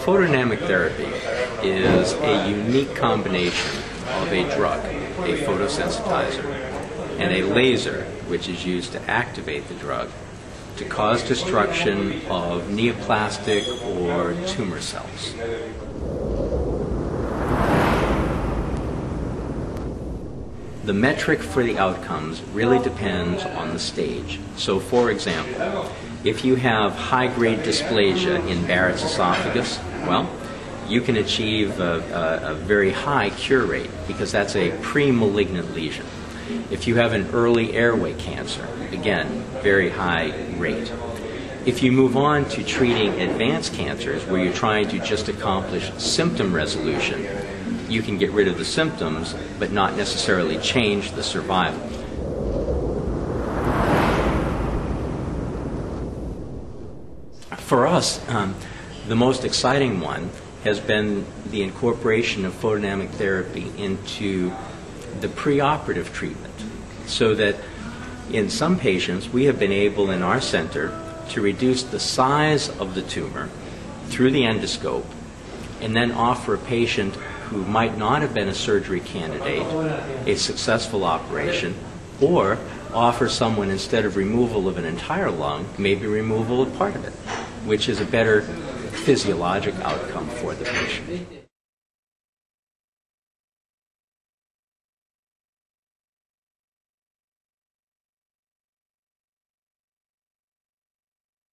photodynamic therapy is a unique combination of a drug, a photosensitizer, and a laser, which is used to activate the drug to cause destruction of neoplastic or tumor cells. The metric for the outcomes really depends on the stage. So, for example, if you have high grade dysplasia in Barrett's esophagus, well, you can achieve a, a, a very high cure rate because that's a pre malignant lesion. If you have an early airway cancer, again, very high rate. If you move on to treating advanced cancers where you're trying to just accomplish symptom resolution, you can get rid of the symptoms but not necessarily change the survival. For us, um, the most exciting one has been the incorporation of photodynamic therapy into the preoperative treatment so that in some patients we have been able in our center to reduce the size of the tumor through the endoscope and then offer a patient who might not have been a surgery candidate a successful operation or offer someone instead of removal of an entire lung maybe removal of part of it which is a better physiologic outcome for the patient